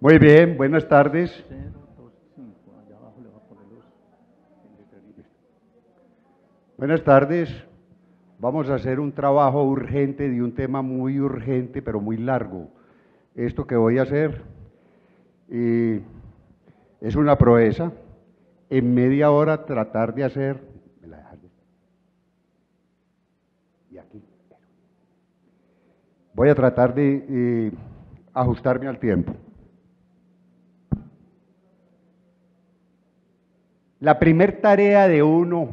Muy bien, buenas tardes. Buenas tardes. Vamos a hacer un trabajo urgente de un tema muy urgente, pero muy largo. Esto que voy a hacer y es una proeza. En media hora tratar de hacer... ¿me la dejas? Y aquí. Voy a tratar de ajustarme al tiempo. La primer tarea de uno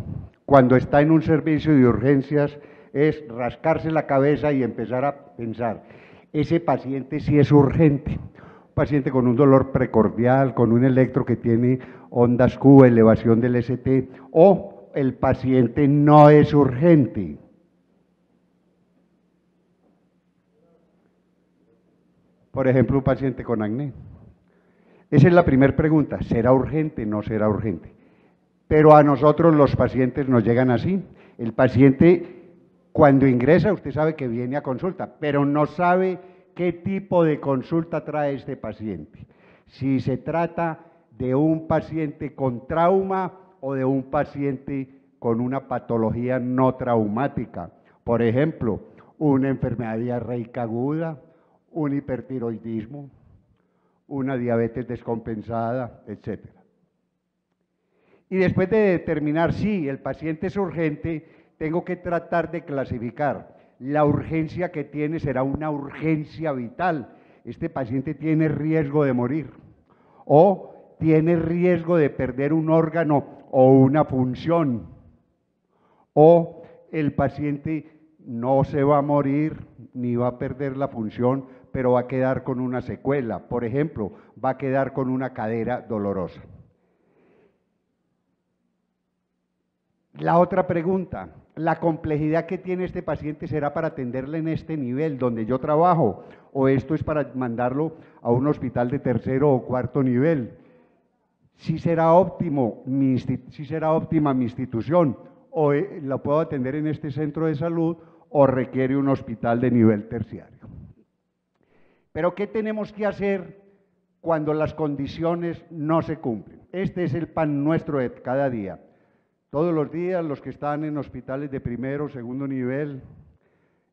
cuando está en un servicio de urgencias es rascarse la cabeza y empezar a pensar, ese paciente sí es urgente, un paciente con un dolor precordial, con un electro que tiene ondas Q, elevación del ST, o el paciente no es urgente. Por ejemplo, un paciente con acné. Esa es la primera pregunta, ¿será urgente? ¿No será urgente? Pero a nosotros los pacientes nos llegan así. El paciente cuando ingresa, usted sabe que viene a consulta, pero no sabe qué tipo de consulta trae este paciente. Si se trata de un paciente con trauma o de un paciente con una patología no traumática. Por ejemplo, una enfermedad diarreica aguda, un hipertiroidismo, una diabetes descompensada, etcétera. Y después de determinar si el paciente es urgente, tengo que tratar de clasificar. La urgencia que tiene será una urgencia vital. Este paciente tiene riesgo de morir o tiene riesgo de perder un órgano o una función o el paciente no se va a morir ni va a perder la función, pero va a quedar con una secuela. Por ejemplo, va a quedar con una cadera dolorosa. La otra pregunta, ¿la complejidad que tiene este paciente será para atenderle en este nivel donde yo trabajo o esto es para mandarlo a un hospital de tercero o cuarto nivel? Si será óptimo, si será óptima mi institución o eh, la puedo atender en este centro de salud o requiere un hospital de nivel terciario. Pero ¿qué tenemos que hacer cuando las condiciones no se cumplen? Este es el pan nuestro de cada día. Todos los días los que están en hospitales de primero o segundo nivel,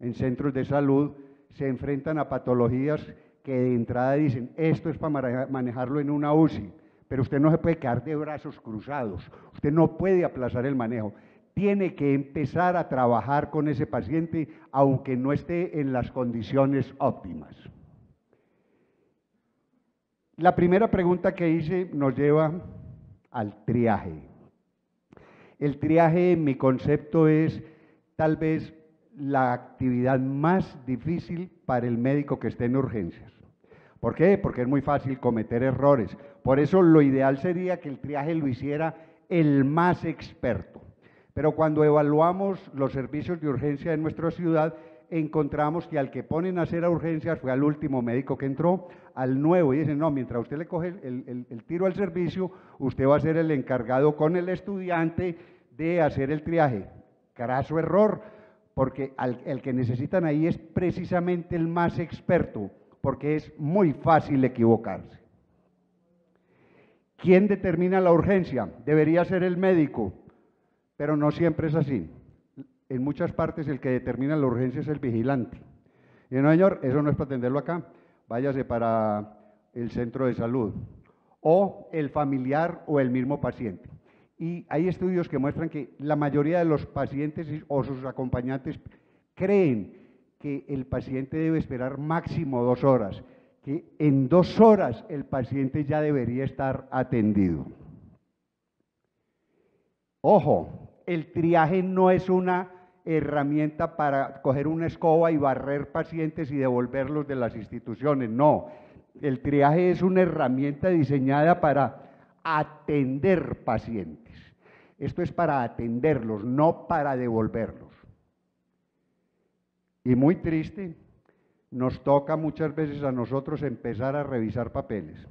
en centros de salud, se enfrentan a patologías que de entrada dicen, esto es para manejarlo en una UCI, pero usted no se puede quedar de brazos cruzados, usted no puede aplazar el manejo. Tiene que empezar a trabajar con ese paciente aunque no esté en las condiciones óptimas. La primera pregunta que hice nos lleva al triaje. El triaje, en mi concepto, es tal vez la actividad más difícil para el médico que esté en urgencias. ¿Por qué? Porque es muy fácil cometer errores. Por eso lo ideal sería que el triaje lo hiciera el más experto. Pero cuando evaluamos los servicios de urgencia en nuestra ciudad, encontramos que al que ponen a hacer a urgencias fue al último médico que entró, al nuevo, y dicen, no, mientras usted le coge el, tiro al servicio, usted va a ser el encargado con el estudiante de hacer el triaje. Craso error, porque el que necesitan ahí es precisamente el más experto, porque es muy fácil equivocarse. ¿Quién determina la urgencia? Debería ser el médico, pero no siempre es así en muchas partes el que determina la urgencia es el vigilante. Y no, señor, eso no es para atenderlo acá, váyase para el centro de salud. O el familiar o el mismo paciente. Y hay estudios que muestran que la mayoría de los pacientes o sus acompañantes creen que el paciente debe esperar máximo dos horas, que en dos horas el paciente ya debería estar atendido. Ojo, el triaje no es una herramienta para coger una escoba y barrer pacientes y devolverlos de las instituciones. No, el triaje es una herramienta diseñada para atender pacientes. Esto es para atenderlos, no para devolverlos. Y muy triste, nos toca muchas veces a nosotros empezar a revisar papeles.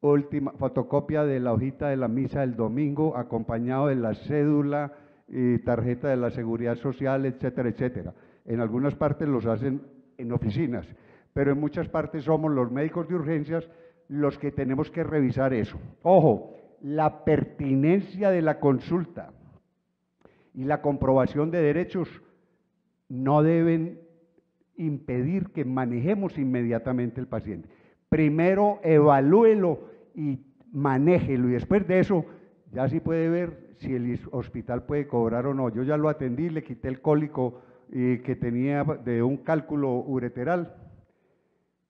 Última fotocopia de la hojita de la misa del domingo, acompañado de la cédula, y tarjeta de la seguridad social, etcétera, etcétera. en algunas partes los hacen en oficinas, pero en muchas partes somos los médicos de urgencias los que tenemos que revisar eso. Ojo, la pertinencia de la consulta y la comprobación de derechos no deben impedir que manejemos inmediatamente el paciente. Primero evalúelo y manéjelo y después de eso ya sí puede ver si el hospital puede cobrar o no. Yo ya lo atendí, le quité el cólico eh, que tenía de un cálculo ureteral,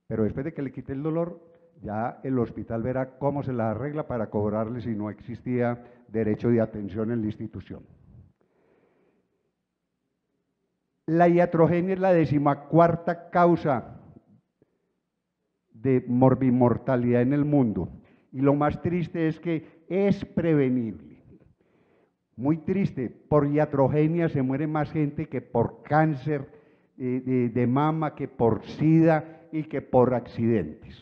pero después de que le quité el dolor, ya el hospital verá cómo se la arregla para cobrarle si no existía derecho de atención en la institución. La iatrogenia es la decimacuarta causa de morbimortalidad en el mundo. Y lo más triste es que es prevenible. Muy triste, por iatrogenia se muere más gente que por cáncer de, de mama, que por sida y que por accidentes.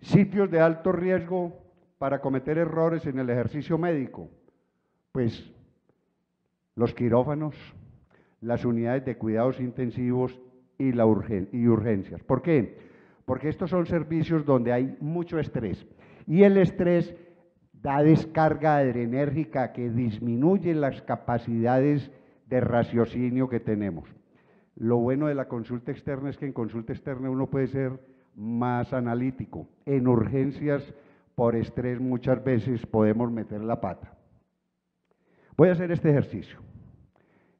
Sitios de alto riesgo para cometer errores en el ejercicio médico. Pues los quirófanos, las unidades de cuidados intensivos y, la y urgencias. ¿Por qué? Porque estos son servicios donde hay mucho estrés y el estrés da descarga adrenérgica que disminuye las capacidades de raciocinio que tenemos. Lo bueno de la consulta externa es que en consulta externa uno puede ser más analítico. En urgencias por estrés muchas veces podemos meter la pata. Voy a hacer este ejercicio.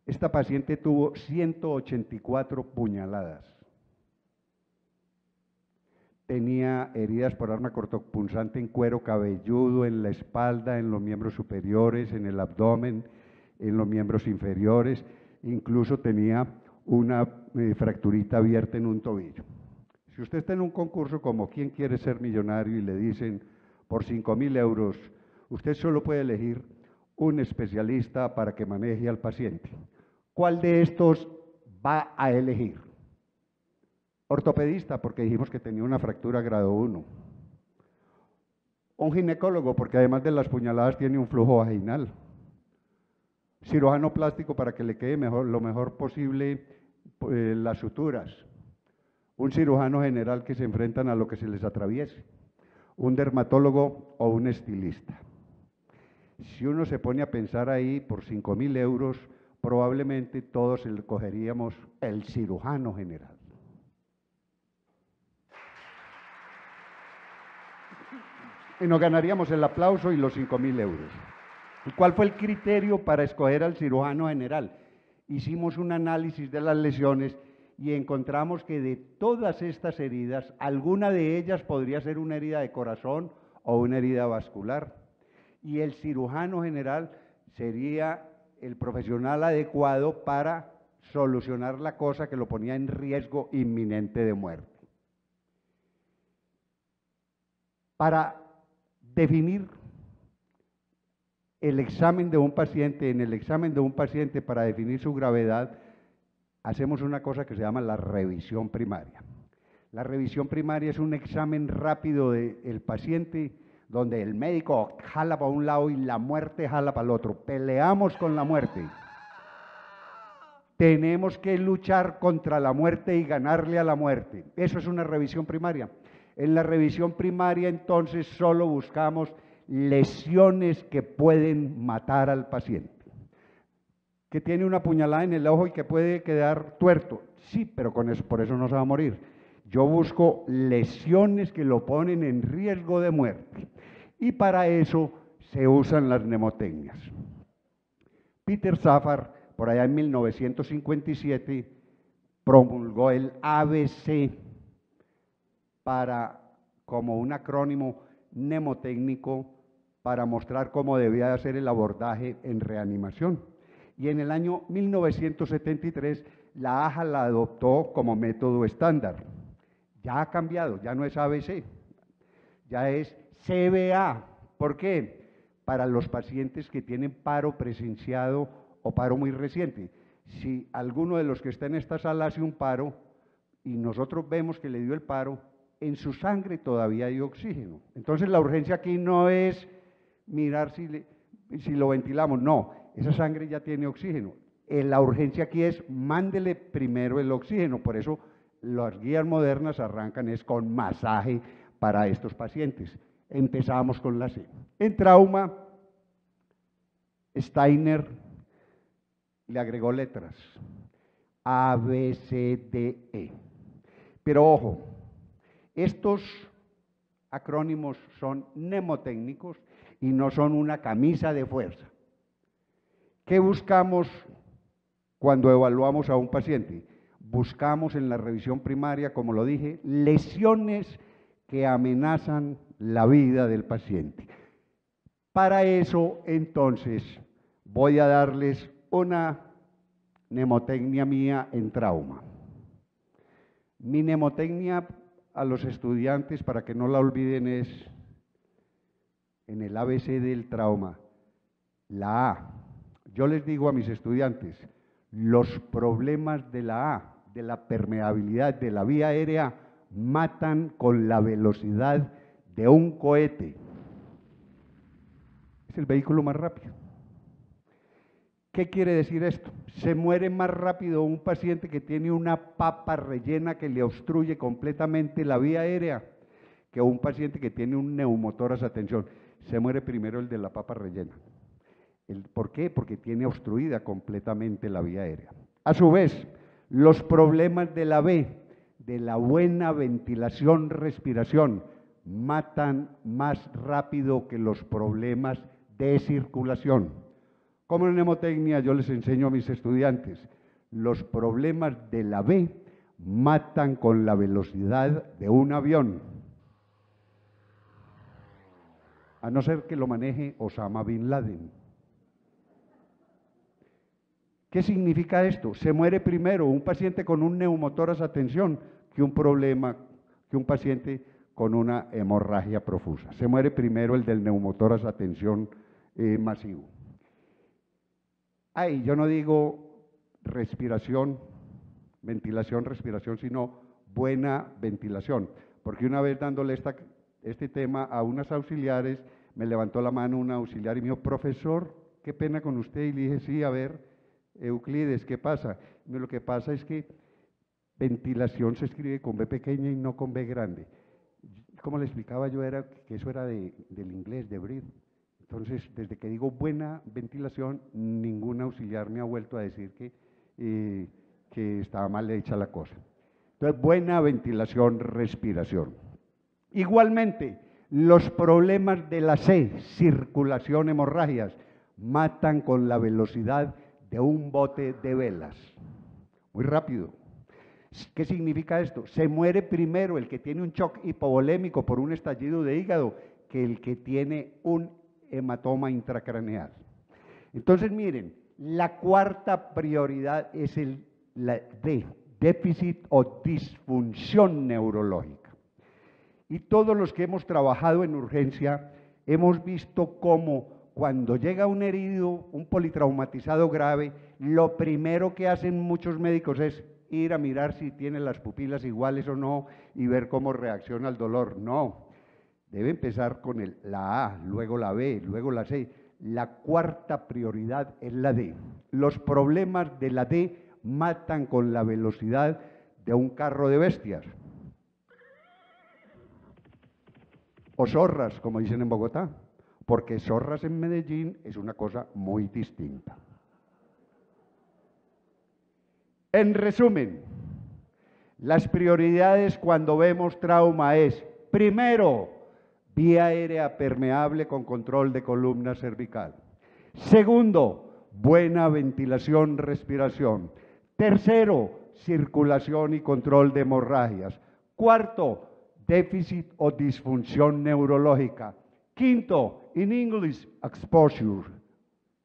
Esta paciente tuvo 184 puñaladas. Tenía heridas por arma cortopunzante en cuero cabelludo, en la espalda, en los miembros superiores, en el abdomen, en los miembros inferiores. Incluso tenía una eh, fracturita abierta en un tobillo. Si usted está en un concurso como ¿Quién quiere ser millonario? y le dicen por 5 mil euros, usted solo puede elegir un especialista para que maneje al paciente. ¿Cuál de estos va a elegir? Ortopedista, porque dijimos que tenía una fractura grado 1. Un ginecólogo, porque además de las puñaladas tiene un flujo vaginal. Cirujano plástico para que le quede mejor, lo mejor posible eh, las suturas. Un cirujano general que se enfrentan a lo que se les atraviese. Un dermatólogo o un estilista. Si uno se pone a pensar ahí por 5 mil euros, probablemente todos cogeríamos el cirujano general. Y nos ganaríamos el aplauso y los 5 mil euros. ¿Y cuál fue el criterio para escoger al cirujano general? Hicimos un análisis de las lesiones y encontramos que de todas estas heridas, alguna de ellas podría ser una herida de corazón o una herida vascular. Y el cirujano general sería el profesional adecuado para solucionar la cosa que lo ponía en riesgo inminente de muerte. Para definir el examen de un paciente, en el examen de un paciente para definir su gravedad, hacemos una cosa que se llama la revisión primaria. La revisión primaria es un examen rápido del paciente donde el médico jala para un lado y la muerte jala para el otro. Peleamos con la muerte. Tenemos que luchar contra la muerte y ganarle a la muerte. Eso es una revisión primaria. En la revisión primaria entonces solo buscamos lesiones que pueden matar al paciente. Que tiene una puñalada en el ojo y que puede quedar tuerto. Sí, pero por eso no se va a morir. Yo busco lesiones que lo ponen en riesgo de muerte. Y para eso se usan las mnemotecnias. Peter Safar, por allá en 1957, promulgó el ABC para, como un acrónimo mnemotécnico para mostrar cómo debía ser el abordaje en reanimación. Y en el año 1973 la AJA la adoptó como método estándar. Ya ha cambiado, ya no es ABC, ya es CBA. ¿Por qué? Para los pacientes que tienen paro presenciado o paro muy reciente. Si alguno de los que está en esta sala hace un paro y nosotros vemos que le dio el paro, en su sangre todavía hay oxígeno. Entonces la urgencia aquí no es mirar si, lo ventilamos, no, esa sangre ya tiene oxígeno. Eh, la urgencia aquí es mándele primero el oxígeno, por eso las guías modernas arrancan es con masaje para estos pacientes. Empezamos con la C. En trauma, Steiner le agregó letras. A, B, C, D, E. Pero ojo, estos acrónimos son mnemotécnicos y no son una camisa de fuerza. ¿Qué buscamos cuando evaluamos a un paciente? Buscamos en la revisión primaria, como lo dije, lesiones que amenazan la vida del paciente. Para eso, entonces, voy a darles una mnemotecnia mía en trauma. Mi mnemotecnia a los estudiantes, para que no la olviden, es en el ABC del trauma. La A. Yo les digo a mis estudiantes, los problemas de la A, de la permeabilidad de la vía aérea, matan con la velocidad de un cohete. Es el vehículo más rápido. ¿Qué quiere decir esto? Se muere más rápido un paciente que tiene una papa rellena que le obstruye completamente la vía aérea que un paciente que tiene un neumotoras, atención, se muere primero el de la papa rellena. ¿Por qué? Porque tiene obstruida completamente la vía aérea. A su vez, los problemas de la B, de la buena ventilación, respiración, matan más rápido que los problemas de circulación. Como en mnemotecnia yo les enseño a mis estudiantes, los problemas de la B matan con la velocidad de un avión, a no ser que lo maneje Osama Bin Laden. ¿Qué significa esto? Se muere primero un paciente con un neumotoras, atención, que un problema, que un paciente con una hemorragia profusa. Se muere primero el del neumotoras, atención eh, masivo. Ay, yo no digo respiración, ventilación, respiración, sino buena ventilación. Porque una vez dándole este tema a unas auxiliares, me levantó la mano una auxiliar y me dijo, profesor, qué pena con usted. Y le dije, sí, a ver, Euclides, ¿qué pasa? lo que pasa es que ventilación se escribe con B pequeña y no con B grande. Como le explicaba yo, era que eso era del inglés, de breathe. Entonces, desde que digo buena ventilación, ningún auxiliar me ha vuelto a decir que, eh, que estaba mal hecha la cosa. Entonces, buena ventilación, respiración. Igualmente, los problemas de la C, circulación, hemorragias, matan con la velocidad de un bote de velas. Muy rápido. ¿Qué significa esto? Se muere primero el que tiene un shock hipovolémico por un estallido de hígado que el que tiene un hematoma intracraneal. Entonces, miren, la cuarta prioridad es el la déficit o disfunción neurológica. Y todos los que hemos trabajado en urgencia hemos visto cómo cuando llega un herido, un politraumatizado grave, lo primero que hacen muchos médicos es ir a mirar si tiene las pupilas iguales o no y ver cómo reacciona al dolor. No, Debe empezar con la A, luego la B, luego la C. La cuarta prioridad es la D. Los problemas de la D matan con la velocidad de un carro de bestias. O zorras, como dicen en Bogotá, porque zorras en Medellín es una cosa muy distinta. En resumen, las prioridades cuando vemos trauma es, primero, vía aérea permeable con control de columna cervical. Segundo, buena ventilación, respiración. Tercero, circulación y control de hemorragias. Cuarto, déficit o disfunción neurológica. Quinto, in English, exposure.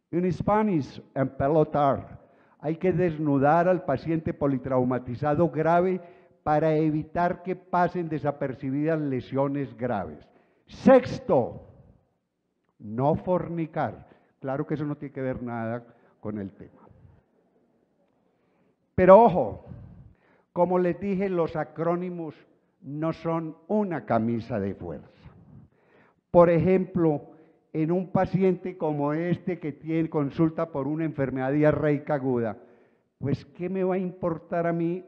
In Spanish, empelotar. Hay que desnudar al paciente politraumatizado grave para evitar que pasen desapercibidas lesiones graves. Sexto, no fornicar. Claro que eso no tiene que ver nada con el tema. Pero ojo, como les dije, los acrónimos no son una camisa de fuerza. Por ejemplo, en un paciente como este que tiene consulta por una enfermedad diarreica aguda, pues ¿qué me va a importar a mí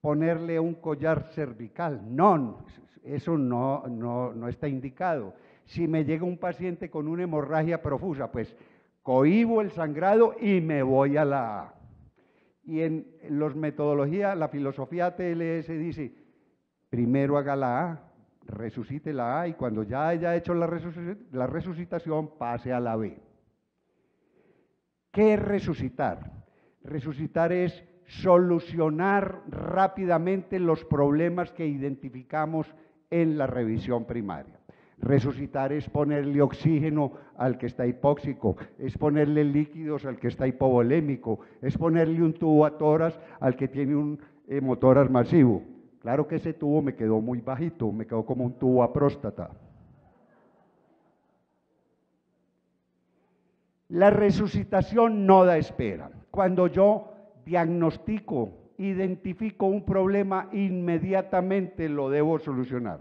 ponerle un collar cervical? No, eso no, no, no está indicado. Si me llega un paciente con una hemorragia profusa, pues cohibo el sangrado y me voy a la A. Y en los metodología, la filosofía TLS dice, primero haga la A, resucite la A y cuando ya haya hecho la, la resucitación pase a la B. ¿Qué es resucitar? Resucitar es solucionar rápidamente los problemas que identificamos en la revisión primaria. Resucitar es ponerle oxígeno al que está hipóxico, es ponerle líquidos al que está hipovolémico, es ponerle un tubo a toras al que tiene un eh, motor masivo. Claro que ese tubo me quedó muy bajito, me quedó como un tubo a próstata. La resucitación no da espera. Cuando yo diagnostico, identifico un problema, inmediatamente lo debo solucionar.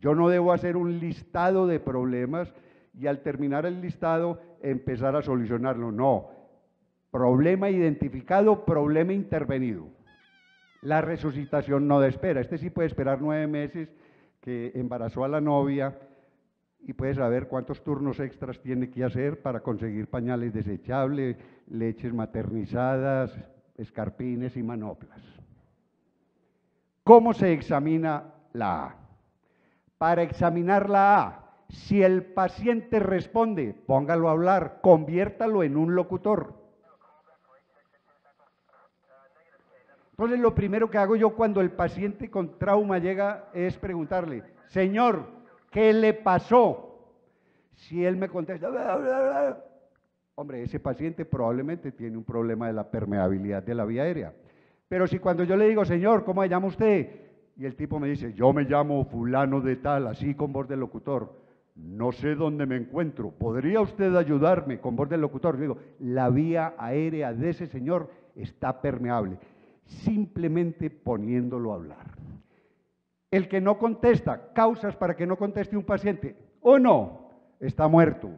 Yo no debo hacer un listado de problemas y al terminar el listado empezar a solucionarlo. No. Problema identificado, problema intervenido. La resucitación no espera. Este sí puede esperar nueve meses que embarazó a la novia y puede saber cuántos turnos extras tiene que hacer para conseguir pañales desechables, leches maternizadas, escarpines y manoplas. ¿Cómo se examina la A? Para examinar la A, si el paciente responde, póngalo a hablar, conviértalo en un locutor. Entonces lo primero que hago yo cuando el paciente con trauma llega es preguntarle, Señor, ¿qué le pasó? Si él me contesta, hombre, ese paciente probablemente tiene un problema de la permeabilidad de la vía aérea. Pero si cuando yo le digo, Señor, ¿cómo se llama usted? Y el tipo me dice, yo me llamo fulano de tal, así con voz de locutor. No sé dónde me encuentro. ¿Podría usted ayudarme con voz de locutor? Digo, la vía aérea de ese señor está permeable simplemente poniéndolo a hablar. El que no contesta, causas para que no conteste un paciente, o no, está muerto.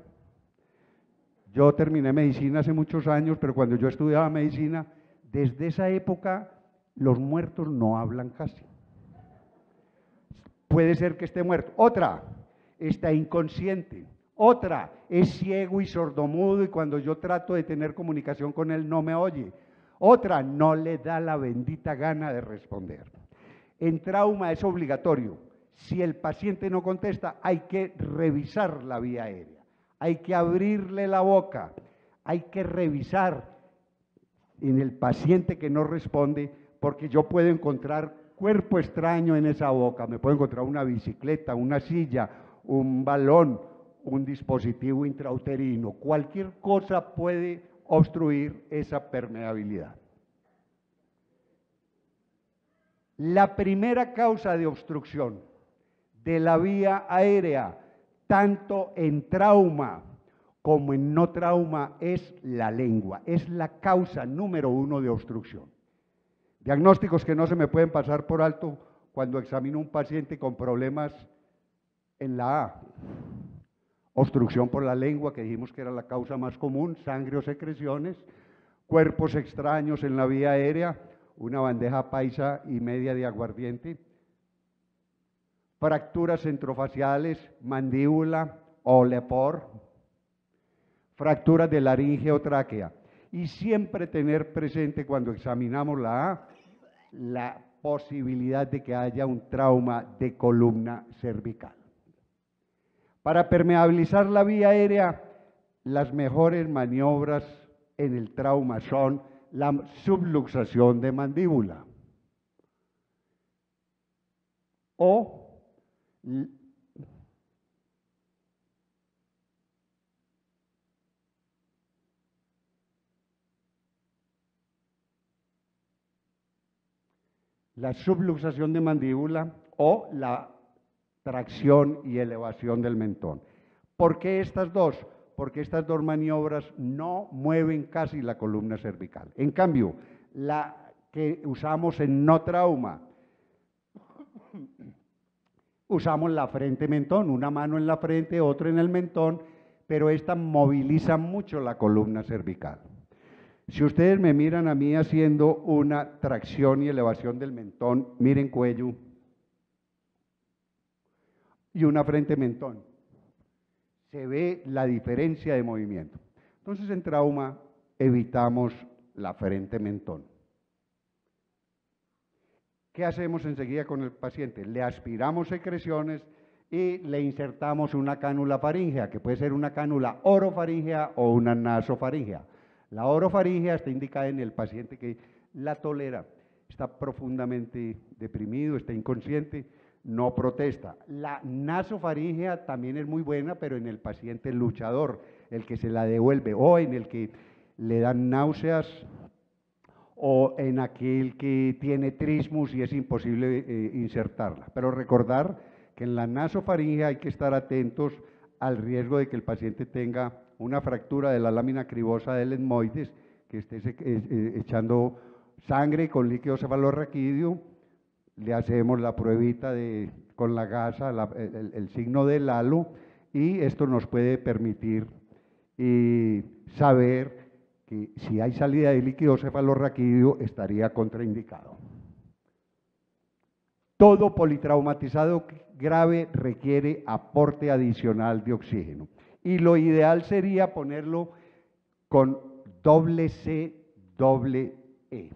Yo terminé medicina hace muchos años, pero cuando yo estudiaba medicina, desde esa época los muertos no hablan casi. Puede ser que esté muerto. Otra, está inconsciente. Otra, es ciego y sordomudo y cuando yo trato de tener comunicación con él no me oye. Otra no le da la bendita gana de responder. En trauma es obligatorio. Si el paciente no contesta, hay que revisar la vía aérea. Hay que abrirle la boca. Hay que revisar en el paciente que no responde, porque yo puedo encontrar cuerpo extraño en esa boca. Me puedo encontrar una bicicleta, una silla, un balón, un dispositivo intrauterino. Cualquier cosa puede obstruir esa permeabilidad. La primera causa de obstrucción de la vía aérea, tanto en trauma como en no trauma, es la lengua. Es la causa número uno de obstrucción. Diagnósticos que no se me pueden pasar por alto cuando examino un paciente con problemas en la A. Obstrucción por la lengua, que dijimos que era la causa más común, sangre o secreciones, cuerpos extraños en la vía aérea, una bandeja paisa y media de aguardiente, fracturas centrofaciales, mandíbula o lepor, fracturas de laringe o tráquea. Y siempre tener presente cuando examinamos la A, la posibilidad de que haya un trauma de columna cervical. Para permeabilizar la vía aérea, las mejores maniobras en el trauma son la subluxación de mandíbula o la subluxación de mandíbula o la tracción y elevación del mentón. ¿Por qué estas dos? Porque estas dos maniobras no mueven casi la columna cervical. En cambio, la que usamos en no trauma, usamos la frente-mentón, una mano en la frente, otra en el mentón, pero esta moviliza mucho la columna cervical. Si ustedes me miran a mí haciendo una tracción y elevación del mentón, miren cuello y una frente-mentón. Se ve la diferencia de movimiento. Entonces en trauma evitamos la frente-mentón. ¿Qué hacemos enseguida con el paciente? Le aspiramos secreciones y le insertamos una cánula faríngea, que puede ser una cánula orofaríngea o una nasofaríngea. La orofaríngea está indicada en el paciente que la tolera, está profundamente deprimido, está inconsciente, no protesta. La nasofaríngea también es muy buena, pero en el paciente luchador, el que se la devuelve o en el que le dan náuseas, o en aquel que tiene trismus y es imposible eh, insertarla. Pero recordar que en la nasofaringe hay que estar atentos al riesgo de que el paciente tenga una fractura de la lámina cribosa del etmoides, que esté eh, eh, echando sangre con líquido cefalorraquídeo, le hacemos la pruebita de, con la gasa, el, el, signo del halo, y esto nos puede permitir saber que si hay salida de líquido cefalorraquídeo estaría contraindicado. Todo politraumatizado grave requiere aporte adicional de oxígeno y lo ideal sería ponerlo con doble C, doble E.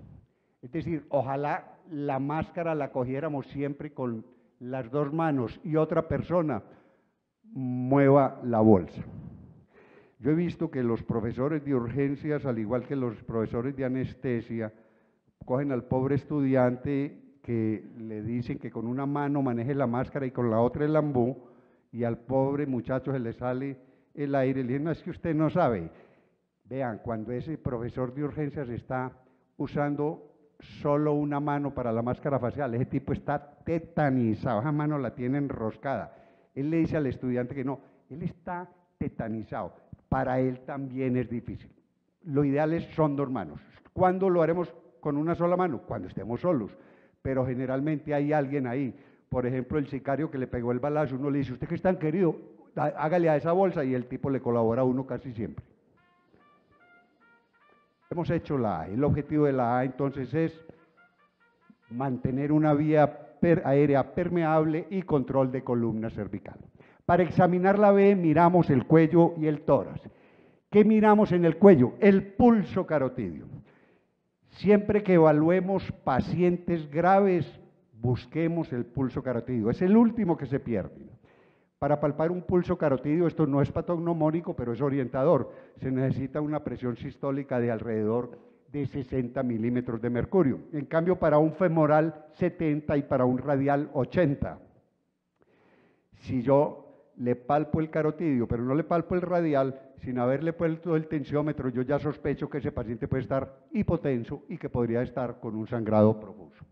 Es decir, ojalá la máscara la cogiéramos siempre con las dos manos y otra persona mueva la bolsa. Yo he visto que los profesores de urgencias, al igual que los profesores de anestesia, cogen al pobre estudiante que le dicen que con una mano maneje la máscara y con la otra el ambú, y al pobre muchacho se le sale el aire, le dicen, no, es que usted no sabe. Vean, cuando ese profesor de urgencias está usando solo una mano para la máscara facial, ese tipo está tetanizado, esa mano la tiene enroscada. Él le dice al estudiante que no, él está tetanizado para él también es difícil. Lo ideal es son dos manos. ¿Cuándo lo haremos con una sola mano? Cuando estemos solos. Pero generalmente hay alguien ahí. Por ejemplo, el sicario que le pegó el balazo, uno le dice, usted que es tan querido, hágale a esa bolsa y el tipo le colabora a uno casi siempre. Hemos hecho la A. El objetivo de la A entonces es mantener una vía aérea permeable y control de columna cervical. Para examinar la B miramos el cuello y el tórax. ¿Qué miramos en el cuello? El pulso carotidio. Siempre que evaluemos pacientes graves, busquemos el pulso carotidio. Es el último que se pierde. Para palpar un pulso carotidio, esto no es patognomónico, pero es orientador. Se necesita una presión sistólica de alrededor de 60 milímetros de mercurio. En cambio, para un femoral, 70 y para un radial, 80. Si yo le palpo el carotidio, pero no le palpo el radial, sin haberle puesto el tensiómetro, yo ya sospecho que ese paciente puede estar hipotenso y que podría estar con un sangrado profuso.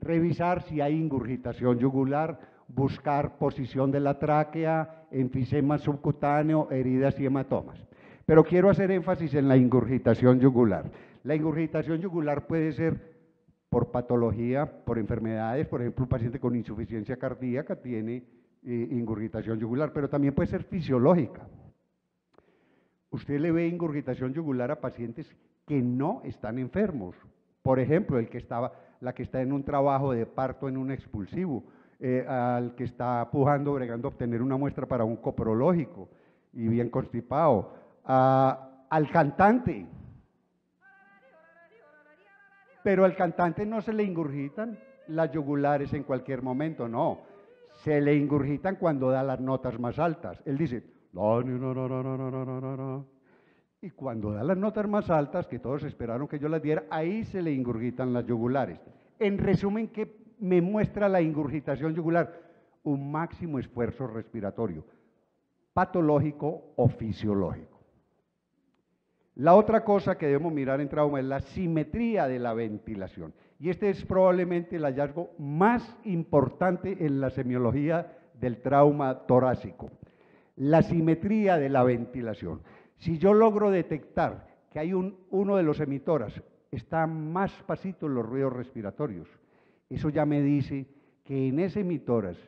Revisar si hay ingurgitación yugular, buscar posición de la tráquea, enfisema subcutáneo, heridas y hematomas. Pero quiero hacer énfasis en la ingurgitación yugular. La ingurgitación yugular puede ser por patología, por enfermedades, por ejemplo, un paciente con insuficiencia cardíaca tiene ingurgitación yugular, pero también puede ser fisiológica. Usted le ve ingurgitación yugular a pacientes que no están enfermos. Por ejemplo, el que estaba, la que está en un trabajo de parto en un expulsivo, eh, al que está pujando, bregando a obtener una muestra para un coprológico y bien constipado, al cantante. Pero al cantante no se le ingurgitan las yugulares en cualquier momento, no se le ingurgitan cuando da las notas más altas. Él dice, y cuando da las notas más altas, que todos esperaron que yo las diera, ahí se le ingurgitan las yugulares. En resumen, ¿qué me muestra la ingurgitación yugular? Un máximo esfuerzo respiratorio, patológico o fisiológico. La otra cosa que debemos mirar en trauma es la simetría de la ventilación. Y este es probablemente el hallazgo más importante en la semiología del trauma torácico. La simetría de la ventilación. Si yo logro detectar que hay un, uno de los emitoras está más pasito en los ruidos respiratorios, eso ya me dice que en ese emitoras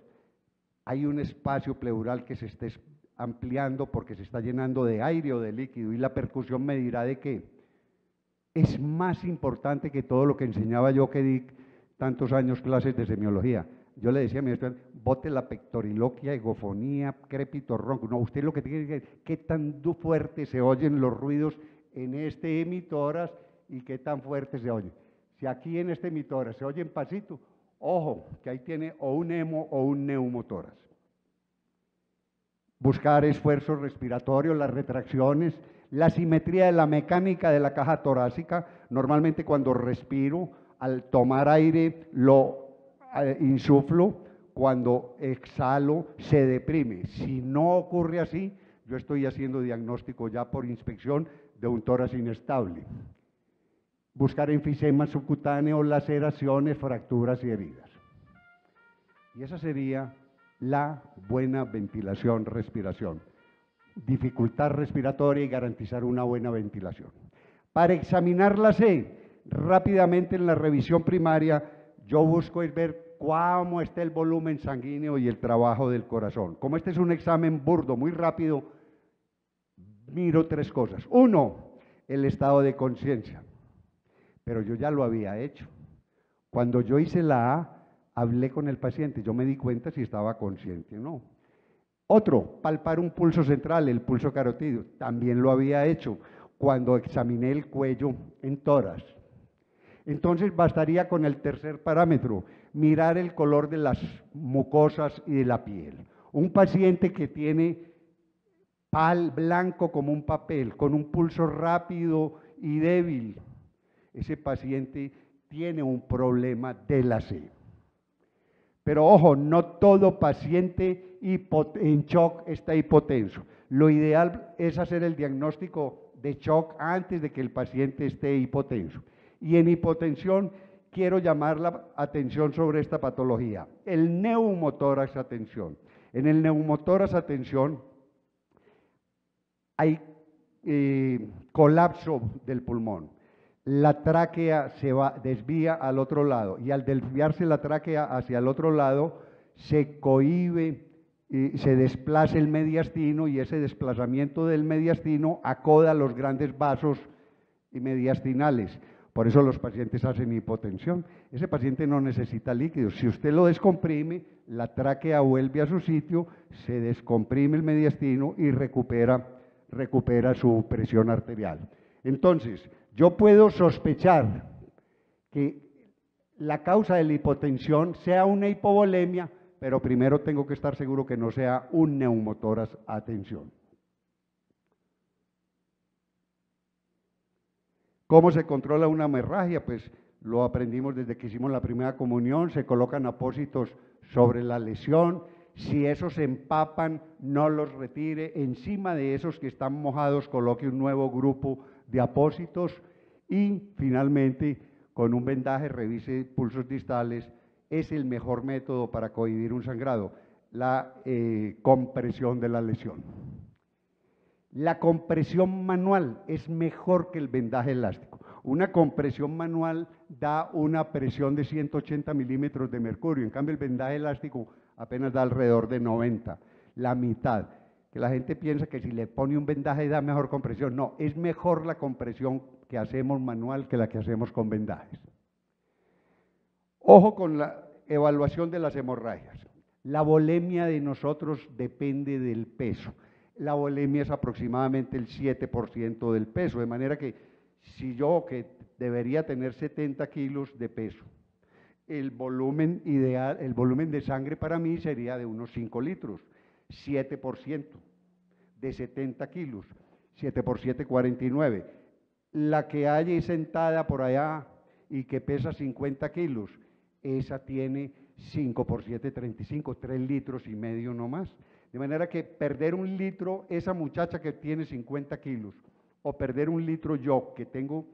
hay un espacio pleural que se esté ampliando porque se está llenando de aire o de líquido y la percusión me dirá de qué. Es más importante que todo lo que enseñaba yo que di tantos años clases de semiología. Yo le decía a mi estudiante, bote la pectoriloquia, egofonía, crépito, ronco. No, usted lo que tiene que decir, qué tan fuerte se oyen los ruidos en este emitoras y qué tan fuerte se oye. Si aquí en este emitoras se oye en pasito, ojo, que ahí tiene o un hemo o un neumotoras. Buscar esfuerzos respiratorios, las retracciones, la simetría de la mecánica de la caja torácica. Normalmente cuando respiro, al tomar aire lo eh, insuflo, cuando exhalo se deprime. Si no ocurre así, yo estoy haciendo diagnóstico ya por inspección de un tórax inestable. Buscar enfisemas subcutáneos, laceraciones, fracturas y heridas. Y esa sería la buena ventilación, respiración. Dificultad respiratoria y garantizar una buena ventilación. Para examinar la C, rápidamente en la revisión primaria, yo busco ver cómo está el volumen sanguíneo y el trabajo del corazón. Como este es un examen burdo, muy rápido, miro tres cosas. Uno, el estado de conciencia. Pero yo ya lo había hecho. Cuando yo hice la A, hablé con el paciente, yo me di cuenta si estaba consciente o no. Otro, palpar un pulso central, el pulso carotidio, también lo había hecho cuando examiné el cuello en toras. Entonces bastaría con el tercer parámetro, mirar el color de las mucosas y de la piel. Un paciente que tiene pal blanco como un papel, con un pulso rápido y débil, ese paciente tiene un problema de la sed. Pero ojo, no todo paciente en shock está hipotenso. Lo ideal es hacer el diagnóstico de shock antes de que el paciente esté hipotenso. Y en hipotensión quiero llamar la atención sobre esta patología. El neumotórax, atención. En el neumotórax, atención, hay eh, colapso del pulmón. La tráquea se va, desvía al otro lado y al desviarse la tráquea hacia el otro lado, se cohibe, y se desplaza el mediastino y ese desplazamiento del mediastino acoda los grandes vasos mediastinales. Por eso los pacientes hacen hipotensión. Ese paciente no necesita líquidos. Si usted lo descomprime, la tráquea vuelve a su sitio, se descomprime el mediastino y recupera, recupera su presión arterial. Entonces, yo puedo sospechar que la causa de la hipotensión sea una hipovolemia, pero primero tengo que estar seguro que no sea un neumotoras atención. ¿Cómo se controla una hemorragia? Pues lo aprendimos desde que hicimos la primera comunión, se colocan apósitos sobre la lesión, si esos se empapan, no los retire, encima de esos que están mojados coloque un nuevo grupo de apósitos y finalmente con un vendaje revise pulsos distales, es el mejor método para cohibir un sangrado, la eh, compresión de la lesión. La compresión manual es mejor que el vendaje elástico. Una compresión manual da una presión de 180 milímetros de mercurio, en cambio el vendaje elástico apenas da alrededor de 90, la mitad. La gente piensa que si le pone un vendaje da mejor compresión. No, es mejor la compresión que hacemos manual que la que hacemos con vendajes. Ojo con la evaluación de las hemorragias. La volemia de nosotros depende del peso la volemia es aproximadamente el 7% del peso, de manera que si yo que debería tener 70 kilos de peso, el volumen ideal, el volumen de sangre para mí sería de unos 5 litros, 7% de 70 kilos, 7 por 7, 49. La que hay sentada por allá y que pesa 50 kilos, esa tiene 5 por 7, 35, 3 litros y medio no más. De manera que perder un litro esa muchacha que tiene 50 kilos o perder un litro yo que tengo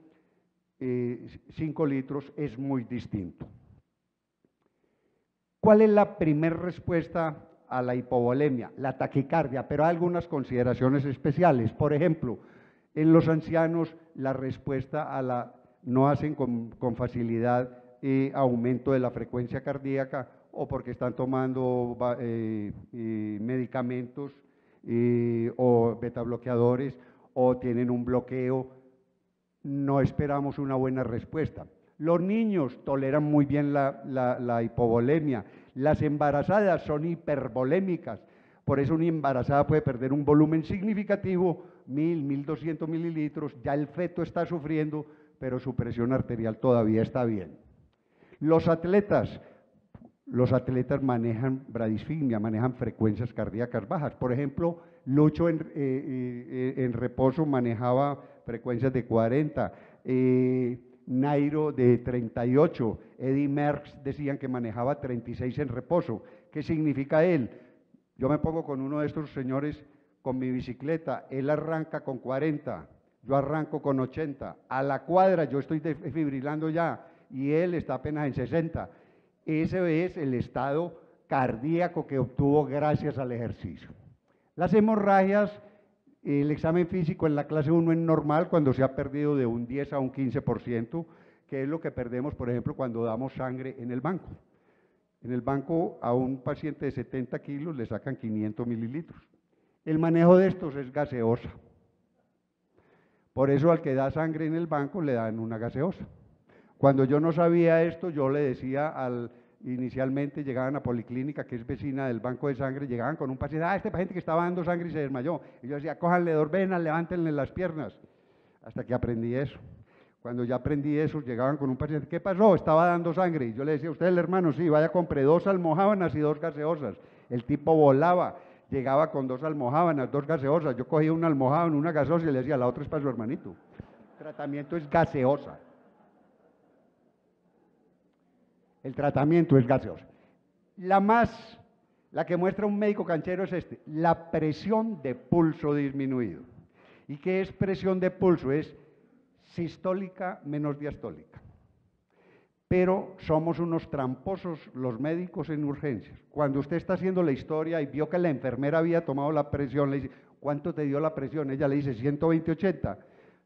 5 eh, litros es muy distinto. ¿Cuál es la primera respuesta a la hipovolemia? La taquicardia, pero hay algunas consideraciones especiales. Por ejemplo, en los ancianos la respuesta a la no hacen con, facilidad eh, aumento de la frecuencia cardíaca o porque están tomando eh, medicamentos o beta bloqueadores o tienen un bloqueo, no esperamos una buena respuesta. Los niños toleran muy bien la, hipovolemia. Las embarazadas son hipervolémicas. Por eso una embarazada puede perder un volumen significativo, 1000, 1200 mililitros. Ya el feto está sufriendo, pero su presión arterial todavía está bien. Los atletas, los atletas manejan bradisfigmia, manejan frecuencias cardíacas bajas. Por ejemplo, Lucho en, eh, eh, en reposo manejaba frecuencias de 40. Eh, Nairo de 38, Eddie Merckx decían que manejaba 36 en reposo. ¿Qué significa él? Yo me pongo con uno de estos señores con mi bicicleta, él arranca con 40, yo arranco con 80, a la cuadra yo estoy desfibrilando ya y él está apenas en 60. Ese es el estado cardíaco que obtuvo gracias al ejercicio. Las hemorragias el examen físico en la clase 1 es normal cuando se ha perdido de un 10 a un 15%, que es lo que perdemos, por ejemplo, cuando damos sangre en el banco. En el banco a un paciente de 70 kilos le sacan 500 mililitros. El manejo de estos es gaseosa. Por eso al que da sangre en el banco le dan una gaseosa. Cuando yo no sabía esto, yo le decía al inicialmente llegaban a Policlínica, que es vecina del banco de sangre, llegaban con un paciente, ah, este paciente que estaba dando sangre y se desmayó. Y yo decía, cójanle dos venas, levántenle las piernas. Hasta que aprendí eso. Cuando ya aprendí eso, llegaban con un paciente, ¿qué pasó? Estaba dando sangre. Y yo le decía, usted el hermano, sí, vaya, compré dos almohábanas y dos gaseosas. El tipo volaba, llegaba con dos almohábanas, dos gaseosas. Yo cogía una almohábana, una gaseosa y le decía, la otra es para su hermanito. El tratamiento es gaseosa. El tratamiento es gaseoso. La más, la que muestra un médico canchero es este, la presión de pulso disminuido. ¿Y qué es presión de pulso? Es sistólica menos diastólica. Pero somos unos tramposos los médicos en urgencias. Cuando usted está haciendo la historia y vio que la enfermera había tomado la presión, le dice, ¿cuánto te dio la presión? Ella le dice 120-80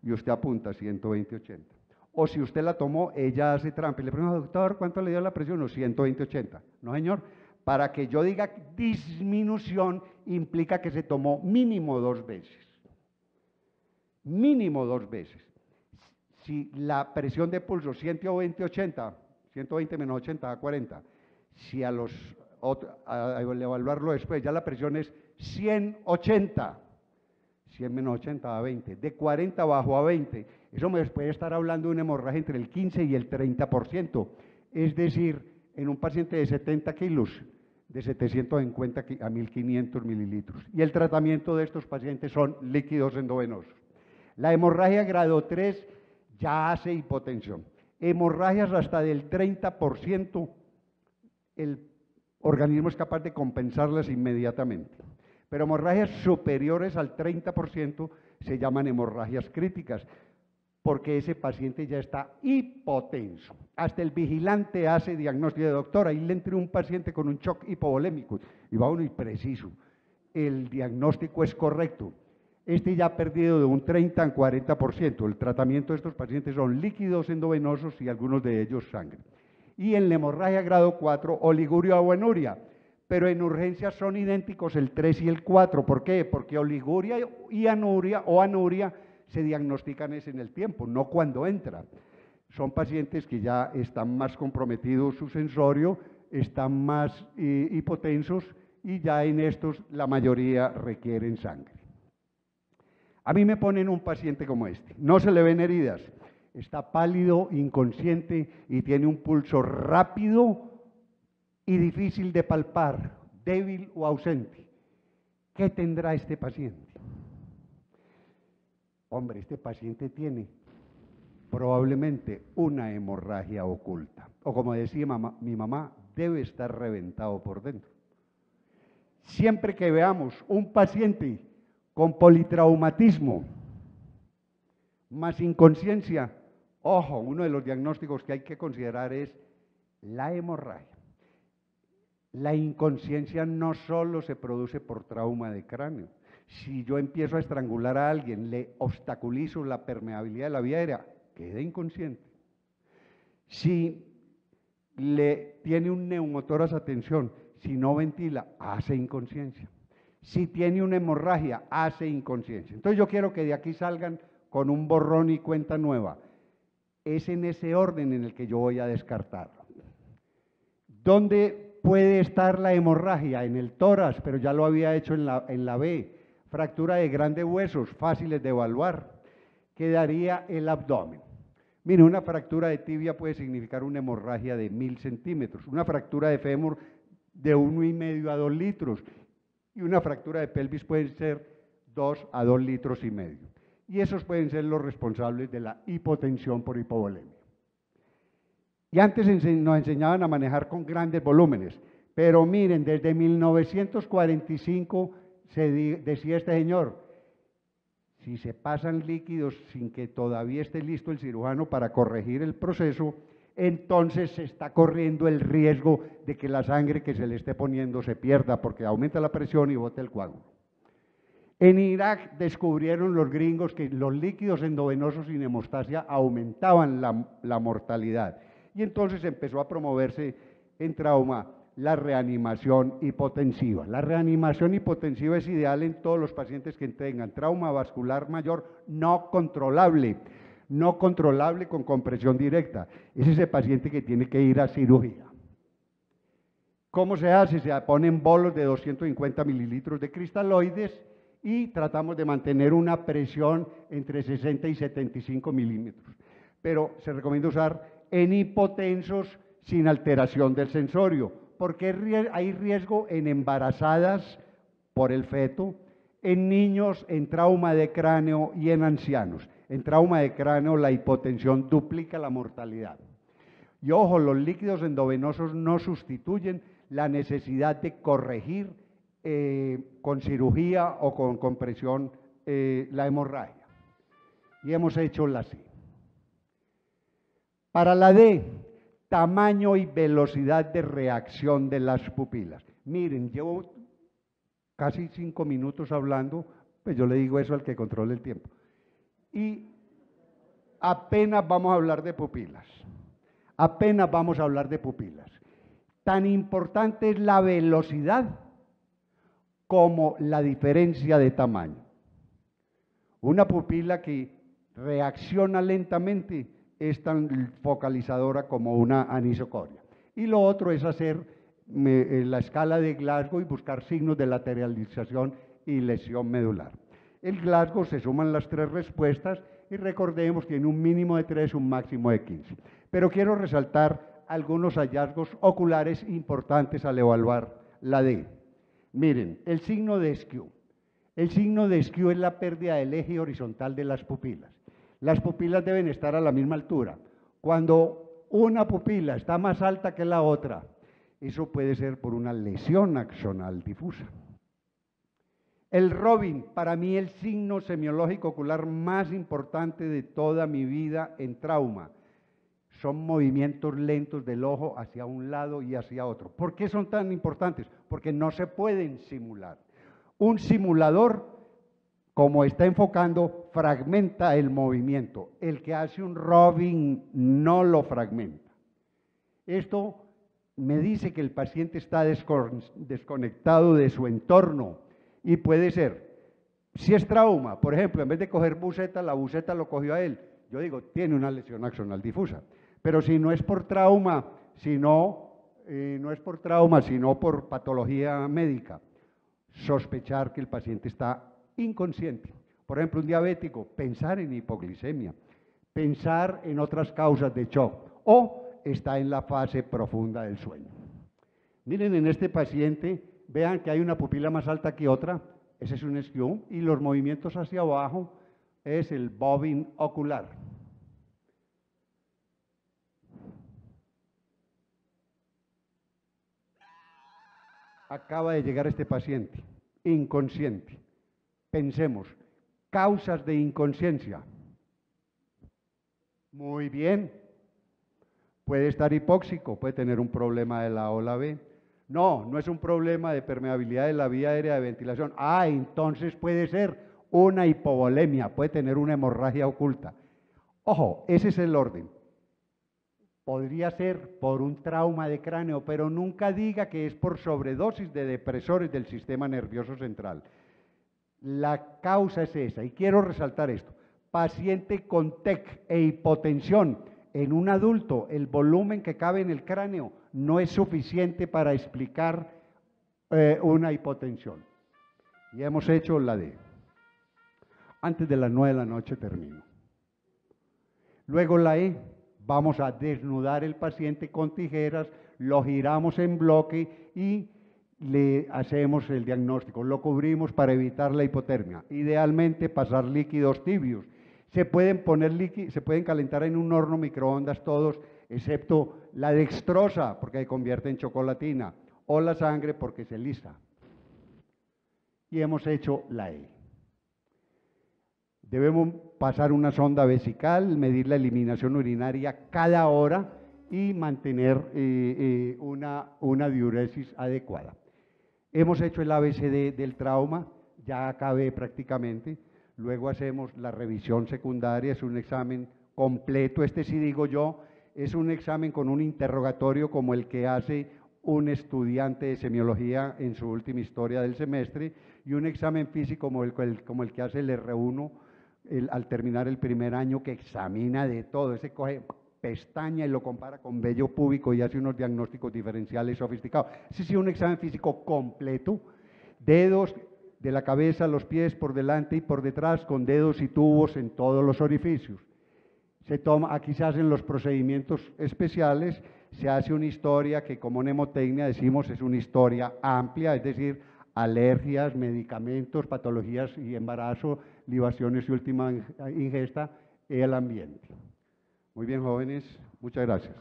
y usted apunta 120-80 o si usted la tomó, ella hace trampa y le pregunta, doctor, ¿cuánto le dio la presión? No, 120-80. No, señor. Para que yo diga disminución implica que se tomó mínimo dos veces. Mínimo dos veces. Si la presión de pulso 120-80, 120 menos 80 a 40, si a los, al evaluarlo después, ya la presión es 180, 100 menos 80 a 20, de 40 bajo a 20, eso me puede estar hablando de una hemorragia entre el 15 y el 30%. Es decir, en un paciente de 70 kilos, de 750 a 1500 mililitros. Y el tratamiento de estos pacientes son líquidos endovenosos. La hemorragia grado 3 ya hace hipotensión. Hemorragias hasta del 30%, el organismo es capaz de compensarlas inmediatamente. Pero hemorragias superiores al 30% se llaman hemorragias críticas porque ese paciente ya está hipotenso. Hasta el vigilante hace diagnóstico de doctor, ahí le entró un paciente con un shock hipovolémico y va uno y preciso. El diagnóstico es correcto. Este ya ha perdido de un 30 al 40%. El tratamiento de estos pacientes son líquidos endovenosos y algunos de ellos sangre. Y en la hemorragia grado 4, oliguria o anuria. Pero en urgencias son idénticos el 3 y el 4. ¿Por qué? Porque oliguria y anuria o anuria se diagnostican es en el tiempo, no cuando entra. Son pacientes que ya están más comprometidos su sensorio, están más eh, hipotensos y ya en estos la mayoría requieren sangre. A mí me ponen un paciente como este, no se le ven heridas, está pálido, inconsciente y tiene un pulso rápido y difícil de palpar, débil o ausente. ¿Qué tendrá este paciente? hombre, este paciente tiene probablemente una hemorragia oculta. O como decía mi mamá, debe estar reventado por dentro. Siempre que veamos un paciente con politraumatismo más inconsciencia, ojo, uno de los diagnósticos que hay que considerar es la hemorragia. La inconsciencia no solo se produce por trauma de cráneo, si yo empiezo a estrangular a alguien, le obstaculizo la permeabilidad de la vía aérea, queda inconsciente. Si le tiene un neumotoras, atención, si no ventila, hace inconsciencia. Si tiene una hemorragia, hace inconsciencia. Entonces yo quiero que de aquí salgan con un borrón y cuenta nueva. Es en ese orden en el que yo voy a descartarlo. ¿Dónde puede estar la hemorragia? En el tórax, pero ya lo había hecho en la, en la B. Fractura de grandes huesos, fáciles de evaluar. Quedaría el abdomen. Mire, una fractura de tibia puede significar una hemorragia de mil centímetros, una fractura de fémur de uno y medio a dos litros y una fractura de pelvis puede ser dos a dos litros y medio. Y esos pueden ser los responsables de la hipotensión por hipovolemia. Y antes nos enseñaban a manejar con grandes volúmenes, pero miren, desde 1945 se decía este señor, si se pasan líquidos sin que todavía esté listo el cirujano para corregir el proceso, entonces se está corriendo el riesgo de que la sangre que se le esté poniendo se pierda porque aumenta la presión y bota el coágulo. En Irak descubrieron los gringos que los líquidos endovenosos sin hemostasia aumentaban la, la mortalidad y entonces empezó a promoverse en trauma la reanimación hipotensiva. La reanimación hipotensiva es ideal en todos los pacientes que tengan trauma vascular mayor no controlable no controlable con compresión directa. Es ese paciente que tiene que ir a cirugía. ¿Cómo se hace? Se ponen bolos de 250 mililitros de cristaloides y tratamos de mantener una presión entre 60 y 75 milímetros. Pero se recomienda usar en hipotensos sin alteración del sensorio, porque hay riesgo en embarazadas por el feto, en niños en trauma de cráneo y en ancianos. En trauma de cráneo la hipotensión duplica la mortalidad. Y ojo, los líquidos endovenosos no sustituyen la necesidad de corregir eh, con cirugía o con compresión eh, la hemorragia. Y hemos hecho la. Para la D, tamaño y velocidad de reacción de las pupilas. Miren, llevo casi cinco minutos hablando, pues yo le digo eso al que controle el tiempo y apenas vamos a hablar de pupilas. Apenas vamos a hablar de pupilas. Tan importante es la velocidad como la diferencia de tamaño. Una pupila que reacciona lentamente es tan focalizadora como una anisocoria. Y lo otro es hacer eh, la escala de Glasgow y buscar signos de lateralización y lesión medular. El Glasgow se suman las tres respuestas y recordemos que tiene un mínimo de tres, un máximo de 15. Pero quiero resaltar algunos hallazgos oculares importantes al evaluar la D. Miren, el signo de skew. El signo de skew es la pérdida del eje horizontal de las pupilas. Las pupilas deben estar a la misma altura. Cuando una pupila está más alta que la otra, eso puede ser por una lesión axonal difusa. El Robin, para mí el signo semiológico ocular más importante de toda mi vida en trauma. Son movimientos lentos del ojo hacia un lado y hacia otro. ¿Por qué son tan importantes? Porque no se pueden simular. Un simulador, como está enfocando, fragmenta el movimiento. El que hace un Robin no lo fragmenta. Esto me dice que el paciente está desconectado de su entorno y puede ser, si es trauma, por ejemplo, en vez de coger buceta, la buceta lo cogió a él. Yo digo, tiene una lesión axonal difusa. Pero si no es por trauma, si no, eh, no es por trauma, sino por patología médica, sospechar que el paciente está inconsciente. Por ejemplo, un diabético, pensar en hipoglicemia, pensar en otras causas de shock o está en la fase profunda del sueño. Miren, en este paciente vean que hay una pupila más alta que otra, ese es un skew, y los movimientos hacia abajo es el bobbing ocular. Acaba de llegar este paciente, inconsciente. Pensemos, causas de inconsciencia. Muy bien. Puede estar hipóxico, puede tener un problema de la ola B, no, no es un problema de permeabilidad de la vía aérea de ventilación. Ah, entonces puede ser una hipovolemia, puede tener una hemorragia oculta. Ojo, ese es el orden. Podría ser por un trauma de cráneo, pero nunca diga que es por sobredosis de depresores del sistema nervioso central. La causa es esa, y quiero resaltar esto. Paciente con TEC e hipotensión en un adulto, el volumen que cabe en el cráneo no es suficiente para explicar eh, una hipotensión. Y hemos hecho la D. Antes de las 9 de la noche termino. Luego la E, vamos a desnudar el paciente con tijeras, lo giramos en bloque y le hacemos el diagnóstico, lo cubrimos para evitar la hipotermia. Idealmente pasar líquidos tibios. Se pueden poner se pueden calentar en un horno microondas todos, excepto la dextrosa, porque se convierte en chocolatina, o la sangre porque se lisa. Y hemos hecho la E. Debemos pasar una sonda vesical, medir la eliminación urinaria cada hora y mantener eh, eh, una diuresis adecuada. Hemos hecho el ABCD del trauma, ya acabé prácticamente. Luego hacemos la revisión secundaria, es un examen completo. Este sí digo yo, es un examen con un interrogatorio como el que hace un estudiante de semiología en su última historia del semestre y un examen físico como el, como el que hace el R1 al terminar el primer año que examina de todo. Ese coge pestaña y lo compara con vello púbico y hace unos diagnósticos diferenciales sofisticados. Ese sí, un examen físico completo, dedos de la cabeza, los pies por delante y por detrás, con dedos y tubos en todos los orificios. Se toma, aquí se hacen los procedimientos especiales, se hace una historia que como nemotecnia decimos es una historia amplia, es decir, alergias, medicamentos, patologías y embarazo, libaciones y última ingesta, el ambiente. Muy bien, jóvenes, muchas gracias.